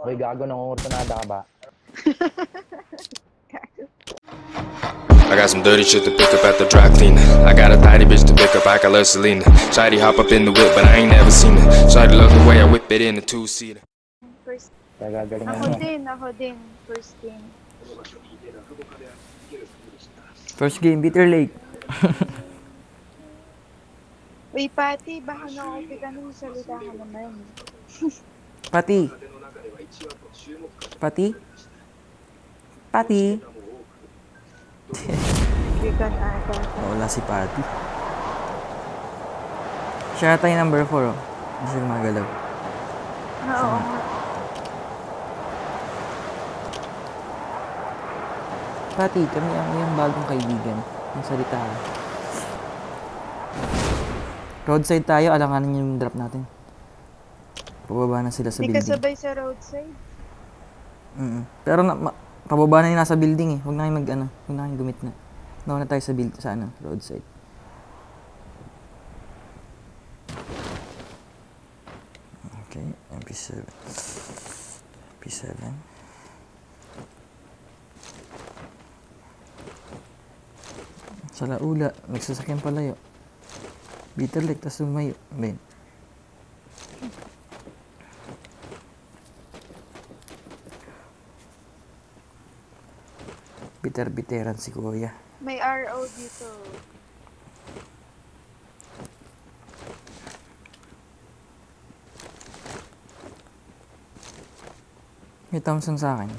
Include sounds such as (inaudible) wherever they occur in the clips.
Uy, gago, nangungurtunada ka ba? I got some dirty shit to pick up at the dry cleaner. I got a tidy bitch to pick up, I got love Selena. Shady hop up in the whip, but I ain't never seen her. Shady love the way I whip it in a two seater. First, ako din, ako din. First game. First game, Bitter Lake. Uy, Pati, baka na-copy ka nung salita ka naman. Pati. (laughs) Pati? Pati? Hindi ka na ata. Wala si Pati. Siya ata yung number 4 oh. Hindi siya gumagalaw. Ah, Oo. Pati, kami ang iyong bagong kaibigan. Yung salita. Roadside tayo, alanganin yung drop natin. Pababa na sila sa Hindi building. sabay sa roadside. Mm Pero na, ma, pababa na yung nasa building eh. Huwag na kayo mag ano, huwag na kayong gumit na. Nauna tayo sa build sa ano, roadside. Okay, MP7. MP7. Sa laula, nagsasakyan palayo. Bitter Lake, tas lumayo. Ben. Bitter-biteran si Kuya. May RO dito. May Thompson sa akin.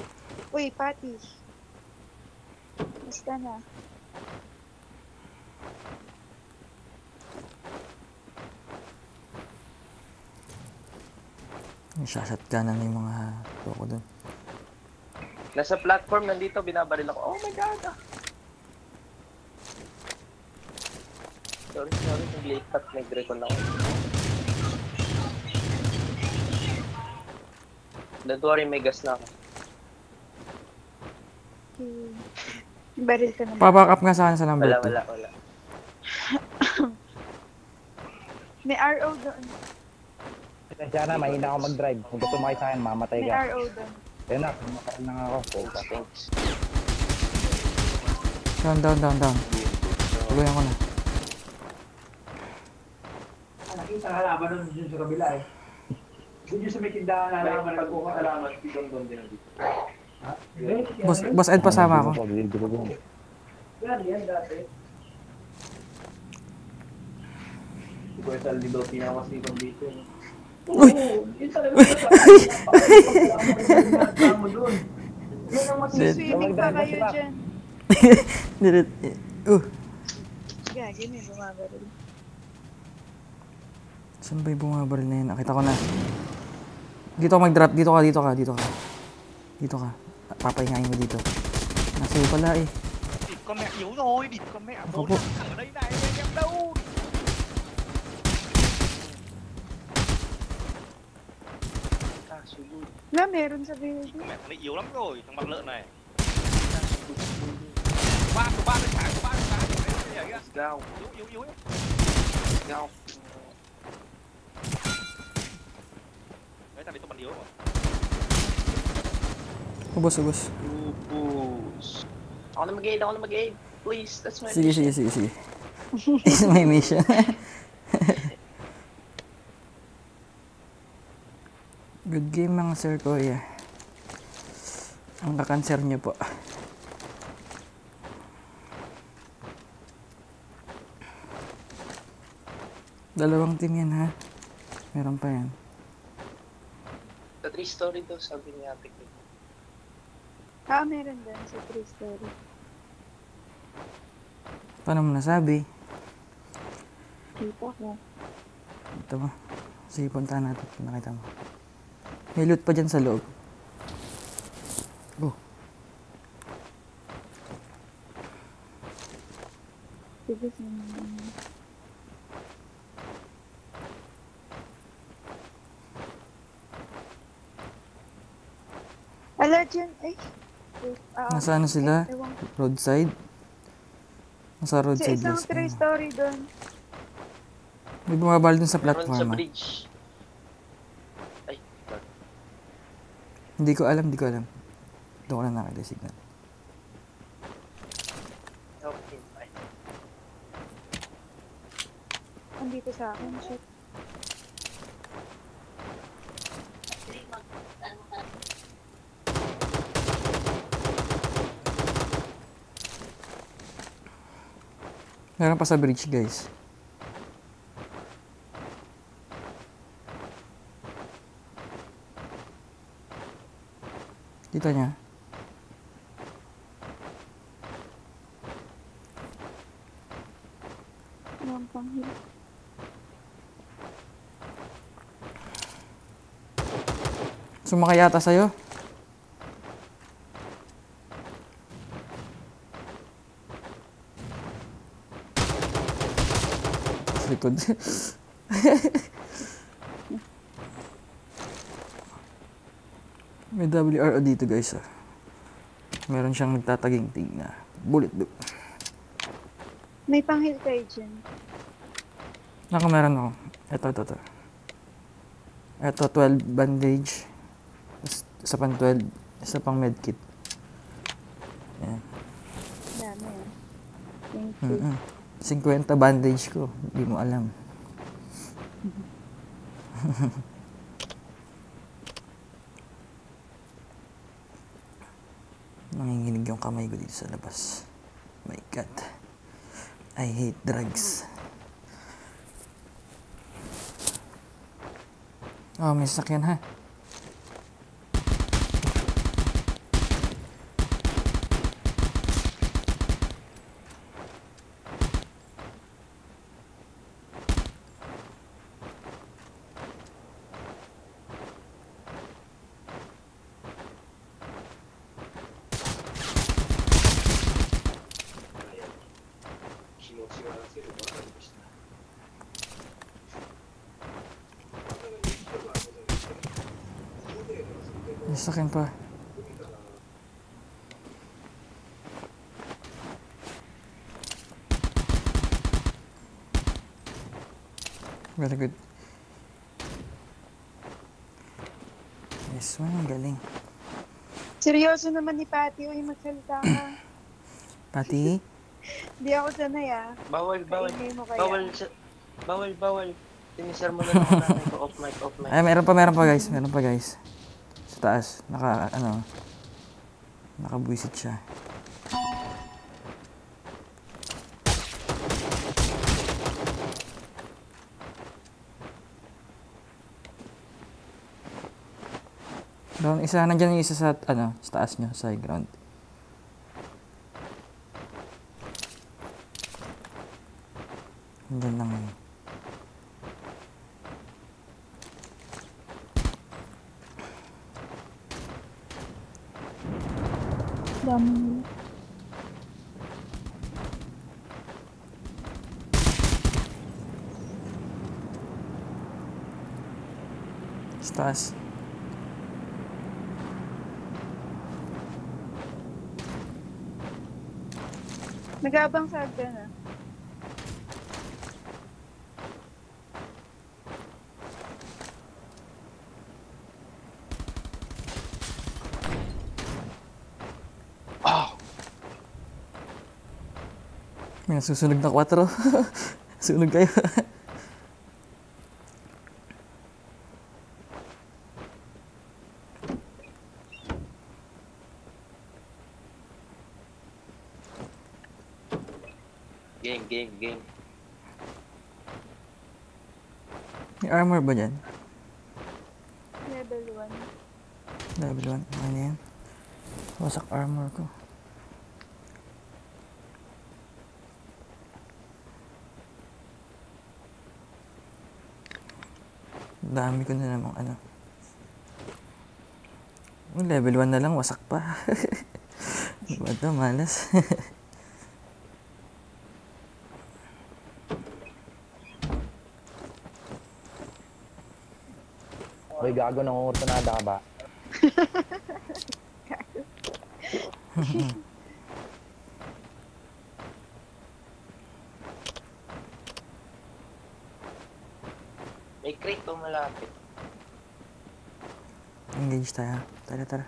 Uy, Pati. Basta na. Nasashotgunan na yung mga toko doon. Nasa platform, nandito, binabaril ako. Oh my god! ah. Sorry, sorry, nag-late cut, nag-recon ako. Don't worry, may gas na ako. Okay. Baril ka naman. Paback up nga sa akin sa number Wala, 2. wala, wala. (laughs) May RO doon. Pasensya na, mahina ako mag-drive. Kung gusto mo kayo sa akin, mamatay May ka. RO doon. Kaya na, kumakain lang ako. Puta. Thanks. Down, down, down, down. Tuluyan ko na. Ah, nakita ka laban nun dun sa kabila eh. Dun yung sa may tindahan na laban na nagkuha ka laban. Hindi. Boss, boss Ed, pasama ako. Yan, yan dati. Hindi ko yung saldi daw pinakamasipag dito. Eh. Oo, yun talaga. Yan ang masipag. Swimming pa kayo dyan. Diret. Uh, Gagi, may bumabaril. saan ba yung bumabaril na yun? Nakita ko na. Dito ka mag-drop. Dito ka, dito ka, dito ka. Dito ka. Papahingain mo dito. Nasa iyo pala eh. Địt con mẹ yếu rồi, địt con mẹ có. thằng ở đây này, anh em đâu? Ah, sulu. Na, meron sa building. Mẹ thằng này yếu lắm rồi, thằng mặt lợn này. Ba của ba bên trái, của ba bên trái, đấy, đấy, go. yếu, yếu, yếu, go. Đấy, thằng này tôi bắn yếu rồi. Ubos, ubos. Ubus. Ako na mag-aid, ako na mag-aid. Please, that's my Sige, sige, sige, sige. It's my mission. Good game mga sir Kuya. Ang kakanser niyo po. Dalawang team yan ha. Meron pa yan. Sa three story daw, sabi ni ate ko. Ah, meron din sa true story. Paano mo nasabi? Kita ko. Ito mo. Sige, puntahan natin nakita mo. May loot pa dyan sa loob. Oh. Ala, dyan. Ay. Ah, nasa ano sila? Ko. Roadside? Nasa Sa roadside isang yes. true story doon. May bumabal dun sa Meron sa platform. ah. bridge. Ay, Hindi ko alam, hindi ko alam. Doon ko lang nakita signal. Okay, bye. Andito sa akin, shit. Meron pa sa bridge, guys. Kita niya. Sumakay yata sa'yo. Sa likod. (laughs) May WRO dito guys ah. Meron siyang nagtataginting na bullet loop. May panghil kayo dyan. Naka meron ako. Ito, ito, ito. Ito, 12 bandage. Is- Isa pang 12. Isa pang medkit. Yan. Dami ah. Thank you. Mm-mm. 50 bandage ko. Hindi mo alam. (laughs) Nanginginig yung kamay ko dito sa labas. My God. I hate drugs. Oh, may sasakyan ha. May sasakyan pa. Very good. Yes, man, ang galing. Seryoso naman ni Patty. Uy, magsalita ka. (clears throat) Pati, Hindi (laughs) ako sanay ah. Bawal, bawal. Bawal, bawal, bawal. Tinisar mo na ako nanay ko. Off mic, off mic. ay, meron pa, meron pa guys, meron pa guys. Sa taas, naka, ano, nakabwisit siya. Doon, isa, nandiyan yung isa sa, ano, sa taas nyo, sa ground. Nandiyan lang yun. Dami. Sa taas. Nagabang sa agdan ah. May nasusunog na 4. (laughs) Sunog kayo. (laughs) Game, game, game. Armor ba dyan? Level 1. Level 1. Ano na yan? Wasak armor ko. Dami ko na namang ano. Level 1 na lang, wasak pa. (laughs) diba ito, malas. (laughs) Uy, gago ng ortonada ka ba? (laughs) May crate pa malapit. Engage tayo. Tara, tara.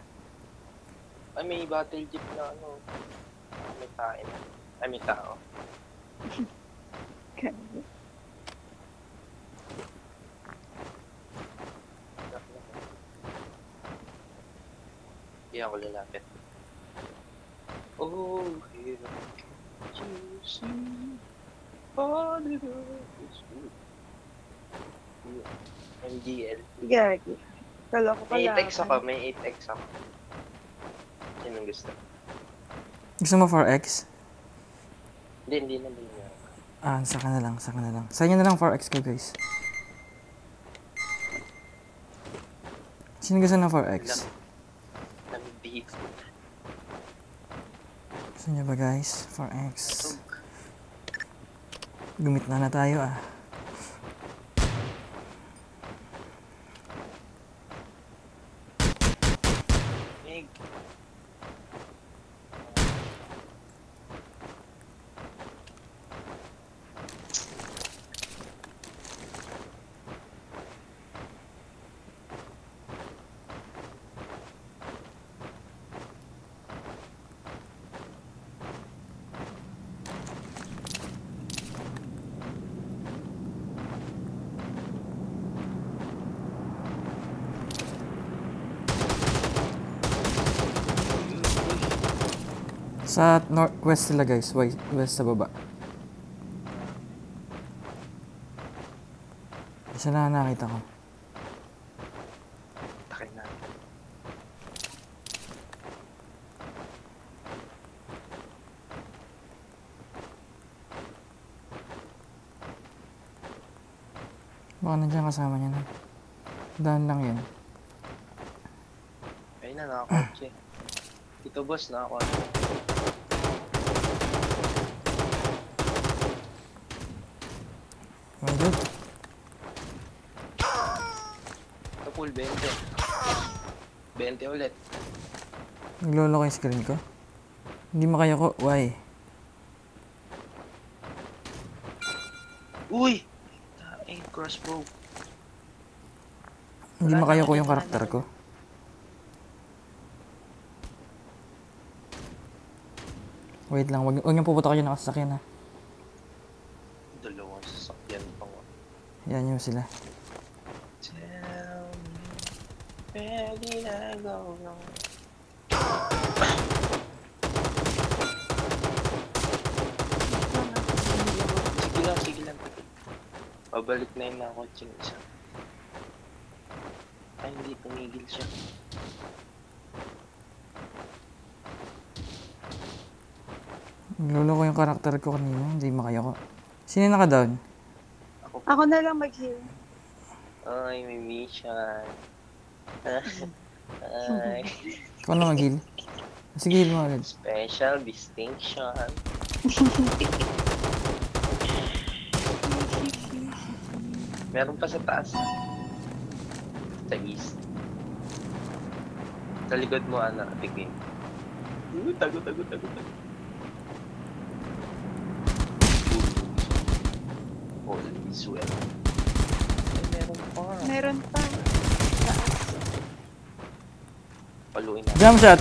Ay, may battle jeep na ano. May tain. Ay, may tao. (laughs) Hindi ako lalapit. Oh, here to see all the world is good. MGL. Gagi. Kala ko May pala. 8x ako, may 8x ako. Sinong gusto? Gusto mo 4X? Hindi, hindi na din yan. Ah, saka na lang, saka na lang. Sa inyo na lang 4X ko, guys. Sino gusto ng 4X? Nambihit. Gusto niyo ba, guys? 4X. Gumit na na tayo, ah. Sa northwest sila, guys. West, sa baba. Isa na nakita ko. Baka nandiyan kasama niya na. Daan lang yun. Ayun na, nakakotse. Ito boss, nakakotse. My God. Ito full 20. 20 ulit. Naglolo ko yung screen ko. Hindi makaya ko. Why? Uy! Taing crossbow. Hindi makaya ko yung karakter ko. Wait lang, wag, wag niyong puputok kayo nakasasakyan ha. Dalawang sasakyan pa nga. Yan yung sila. Tell me, where did I go wrong? Sige lang, sige lang. Pabalik na yun na ako isa. Ay, hindi tumigil siya. Naglolo ko yung karakter ko kanina, hindi makaya ko. Sino naka-down? Ako, Ako na lang mag-heal. ay, may mission. ay, Ikaw na mag-heal. Sige, heal mo agad. special distinction. Meron pa sa taas. Sa east. Sa likod mo, ano, tigin. Uh, tago, tago, tago, tago. Well. Ay, meron pa. Meron pa. Paluin na. Jump shot!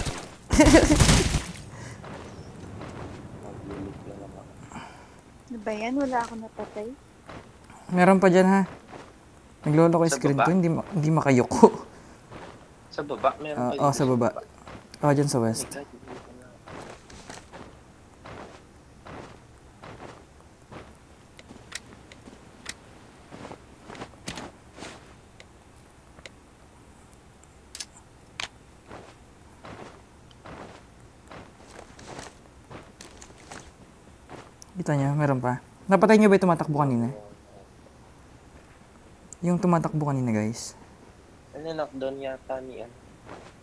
Maglulog na naman. Ano ba yan? Wala ako napatay. Meron pa dyan ha. Naglolo ko yung screen ko, hindi, ma- hindi makayoko. Sa baba, meron Ah, pa oh, sa baba. Ako dyan sa Oh west. God, Kita niyo, meron pa. Napatay niyo ba yung tumatakbo kanina? Yung tumatakbo kanina, guys. Ano, knockdown yata ni, ano,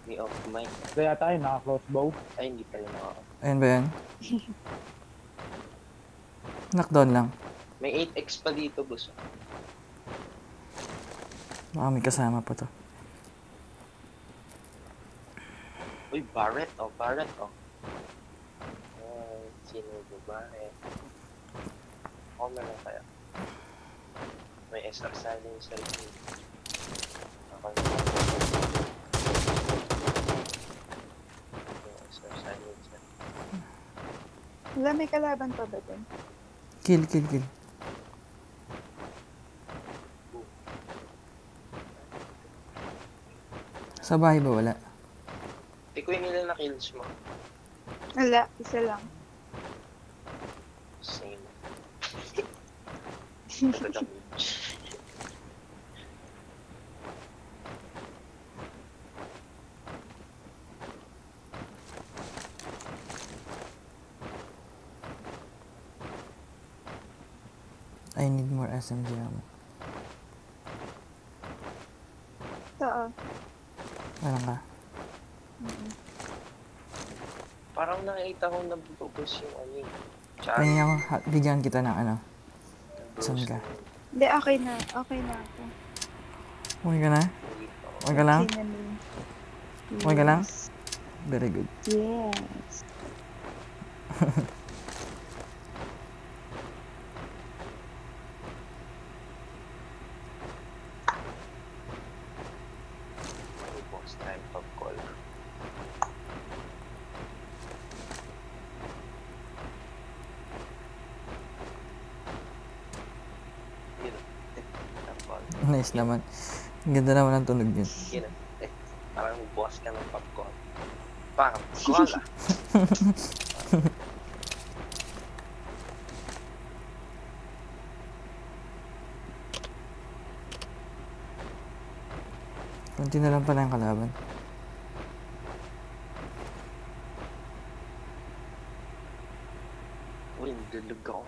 ni off mic. Kaya tayo, naka-crossbow. Ay, hindi pala naka Ayan ba yan? (laughs) Knockdown lang. May 8x pa dito, boss. Baka may kasama pa to. Uy, Barrett, oh, Barrett, oh. Ay, sino ba Barrett? Ako na lang kaya. May SR silencer dito. Okay. SR silencer. Wala, may kalaban pa ba dun? Kill, kill, kill. Sa bahay ba wala? Hindi ko nila na kills mo. Wala, isa lang. Same. Taga-damage. I need more SMG ammo. Ito, oh. Walang ka? Parang nakita ko na bubos yung ano eh. Tsaka Pahingin ako, ha- bigyan kita ng ano. Saan ka? Hindi, okay na. Okay na ako. Okay ka na? Okay ka lang? Okay ka lang? Very good. Yes. (laughs) boss time pag call. Yun. Eh, Nice naman. Ang Ganda naman ang tunog yun. yun. Eh, parang boss ka ng popcorn. Popcorn ah. (laughs) Kunti na lang pala yung kalaban. Uy, nagdulog ako.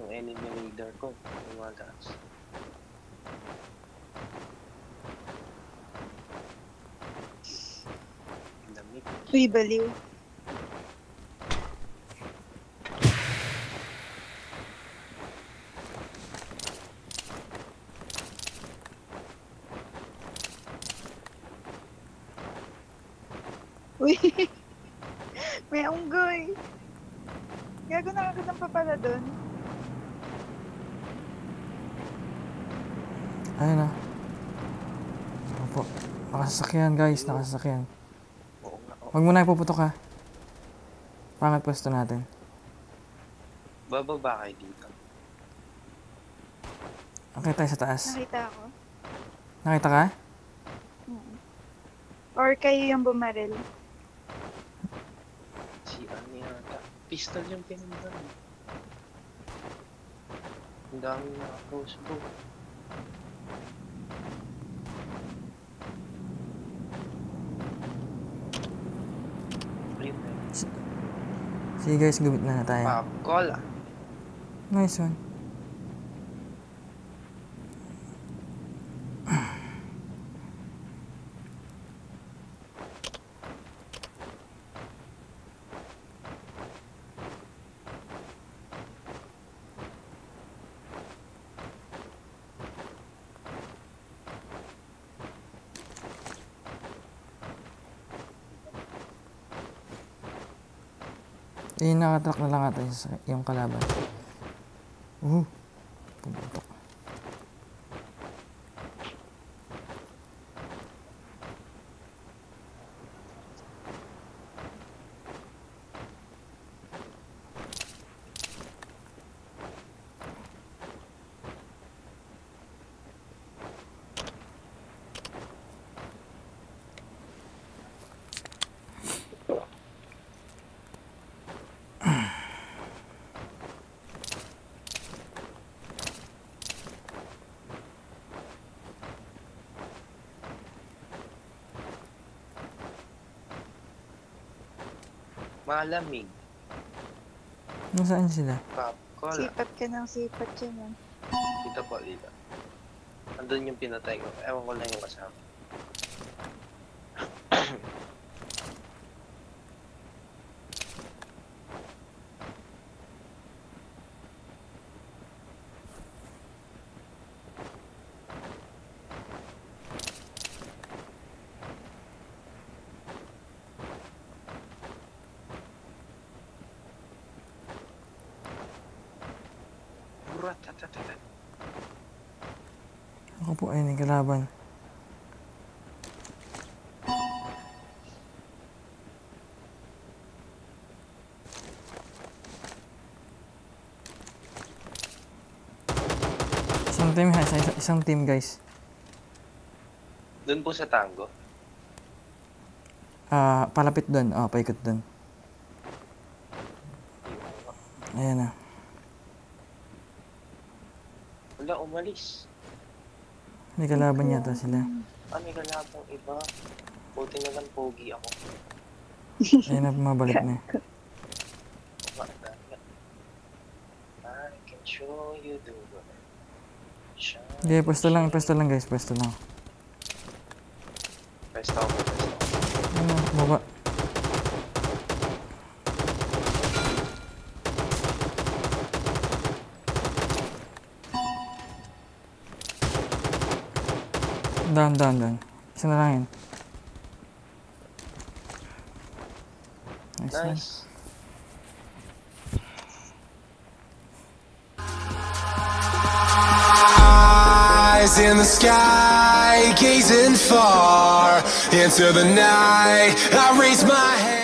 Yung enemy leader ko. Lumagas. Lamig. Uy, baliw. Uy! (laughs) May unggoy! Gago nakakasam pa pala dun. Ayun na. Opo. Nakasasakyan guys, nakasasakyan. Huwag mo na ipuputok ha. Pangat pwesto natin. Bababa kayo dito. Okay tayo sa taas. Nakita ako. Nakita ka? Mm. Or kayo yung bumaril. Si ano yata. Pistol yung pinundan. Ang dami na crossbow. Ayun na. Sige guys, gumit na na tayo. Popcorn ah. Nice one. Eh, nakatrack na lang ata yung kalaban. Uh, pumutok. Malamig. Nasaan sila? Popcorn. Sipat ka ng sipat dyan. ah. Dito po, dito. Andun yung pinatay ko. Ewan ko lang yung kasama. Ratatatat. Ako po, ayun yung kalaban. Team, ha? Isa, isang team, guys. Doon po sa tango. Ah, palapit doon. Oh, paikot doon. Ayan na. Wala, umalis. May kalaban yata sila. Ah, may galabang iba. Buti na lang pogi ako. Ayan na, mabalik na. I can show you the way. Hindi, pwesto lang, pwesto lang guys, pwesto lang. Pwesto ako, pwesto ako. Ano, baba. Down, down, down. Isa na lang yun. Nice. Nice. In the sky, gazing far into the night. I raise my hand.